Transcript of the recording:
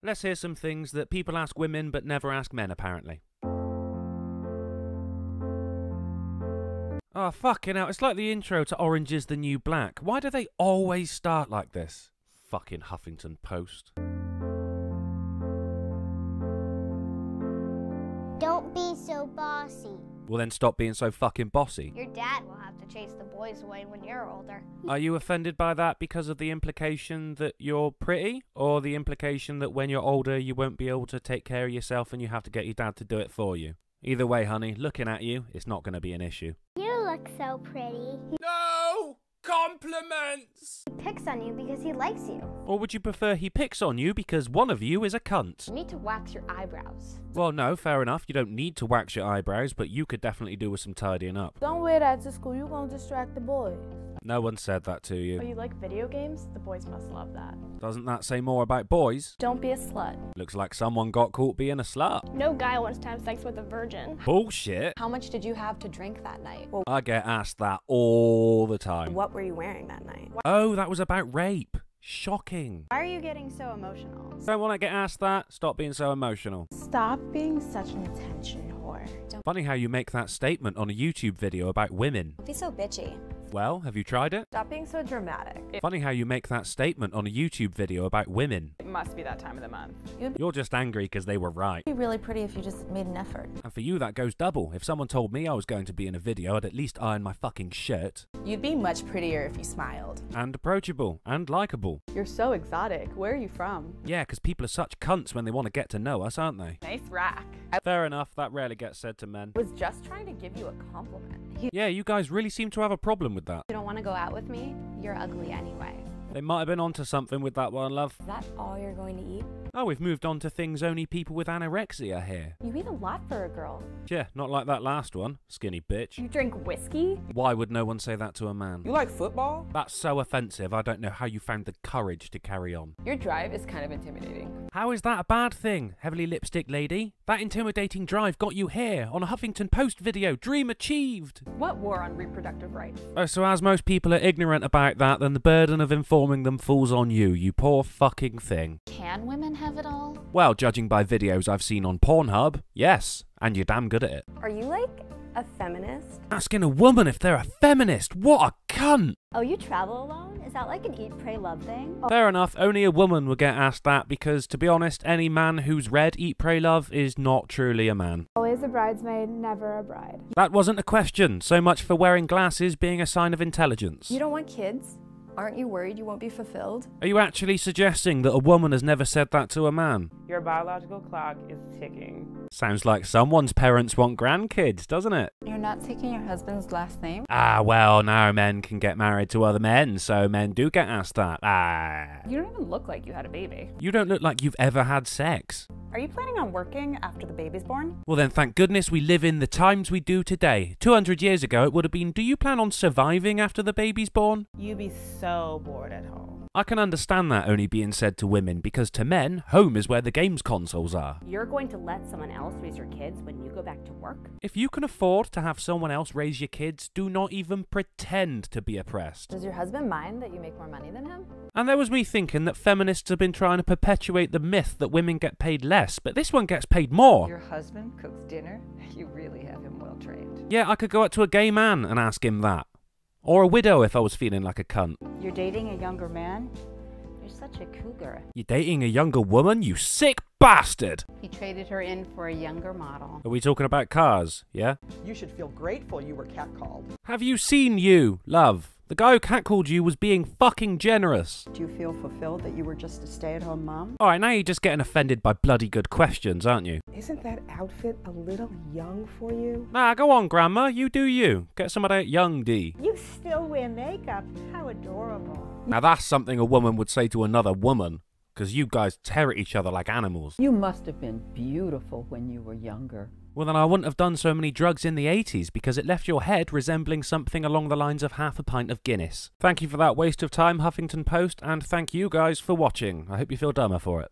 Let's hear some things that people ask women but never ask men, apparently. Oh, fucking hell. It's like the intro to Orange is the New Black. Why do they always start like this? Fucking Huffington Post. Don't be so bossy. Well, then stop being so fucking bossy. Your dad will have to chase the boys away when you're older. Are you offended by that because of the implication that you're pretty? Or the implication that when you're older you won't be able to take care of yourself and you have to get your dad to do it for you? Either way, honey, looking at you, it's not going to be an issue. You look so pretty. No! Compliments! He picks on you because he likes you. Or would you prefer he picks on you because one of you is a cunt? You need to wax your eyebrows. Well, no, fair enough. You don't need to wax your eyebrows, but you could definitely do with some tidying up. Don't wear that to school. You're gonna distract the boys. No one said that to you. Oh, you. you like video games? The boys must love that. Doesn't that say more about boys? Don't be a slut. Looks like someone got caught being a slut. No guy wants to have sex with a virgin. Bullshit. How much did you have to drink that night? Well, I get asked that all the time. What were you wearing that night? Oh, that was about rape. Shocking. Why are you getting so emotional? Don't want to get asked that? Stop being so emotional. Stop being such an attention whore. Don't Funny how you make that statement on a YouTube video about women. Be so bitchy. Well, have you tried it? Stop being so dramatic. It Funny how you make that statement on a YouTube video about women. It must be that time of the month. You're just angry because they were right. It'd be really pretty if you just made an effort. And for you, that goes double. If someone told me I was going to be in a video, I'd at least iron my fucking shirt. You'd be much prettier if you smiled. And approachable. And likable. You're so exotic. Where are you from? Yeah, because people are such cunts when they want to get to know us, aren't they? Nice rack. Fair enough, that rarely gets said to men. I was just trying to give you a compliment. Yeah, you guys really seem to have a problem with that. You don't want to go out with me? You're ugly anyway. They might have been onto something with that one, love. Is that all you're going to eat? Oh, we've moved on to things only people with anorexia hear. You eat a lot for a girl. Yeah, not like that last one, skinny bitch. You drink whiskey? Why would no one say that to a man? You like football? That's so offensive, I don't know how you found the courage to carry on. Your drive is kind of intimidating. How is that a bad thing, heavily lipstick lady? That intimidating drive got you here on a Huffington Post video. Dream achieved! What war on reproductive rights? Oh, so as most people are ignorant about that, then the burden of informing them falls on you, you poor fucking thing. Can women have it all? Well, judging by videos I've seen on Pornhub, yes, and you're damn good at it. Are you like a feminist? Asking a woman if they're a feminist, what a cunt! Oh, you travel alone? Is that like an eat, pray, love thing? Fair enough, only a woman would get asked that because, to be honest, any man who's read Eat, Pray, Love is not truly a man. Always a bridesmaid, never a bride. That wasn't a question, so much for wearing glasses being a sign of intelligence. You don't want kids? Aren't you worried you won't be fulfilled? Are you actually suggesting that a woman has never said that to a man? Your biological clock is ticking. Sounds like someone's parents want grandkids, doesn't it? You're not taking your husband's last name? Ah, well, now men can get married to other men, so men do get asked that. Ah. You don't even look like you had a baby. You don't look like you've ever had sex. Are you planning on working after the baby's born? Well, then, thank goodness we live in the times we do today. 200 years ago, it would have been Do you plan on surviving after the baby's born? You'd be so bored at home. I can understand that only being said to women because to men, home is where the games consoles are. You're going to let someone else raise your kids when you go back to work? If you can afford to have someone else raise your kids, do not even pretend to be oppressed. Does your husband mind that you make more money than him? And there was me thinking that feminists have been trying to perpetuate the myth that women get paid less, but this one gets paid more. Your husband cooks dinner? You really have him well trained. Yeah, I could go up to a gay man and ask him that. Or a widow if I was feeling like a cunt. You're dating a younger man? You're such a cougar. You're dating a younger woman, you sick bastard! He traded her in for a younger model. Are we talking about cars, yeah? You should feel grateful you were catcalled. Have you seen you, love? The guy who catcalled you was being fucking generous. Do you feel fulfilled that you were just a stay at home mom? Alright, now you're just getting offended by bloody good questions, aren't you? Isn't that outfit a little young for you? Nah, go on, Grandma, you do you. Get some of that young D. You still wear makeup. How adorable. Now that's something a woman would say to another woman, because you guys tear at each other like animals. You must have been beautiful when you were younger. Well, then I wouldn't have done so many drugs in the 80s because it left your head resembling something along the lines of half a pint of Guinness. Thank you for that waste of time, Huffington Post, and thank you guys for watching. I hope you feel dumber for it.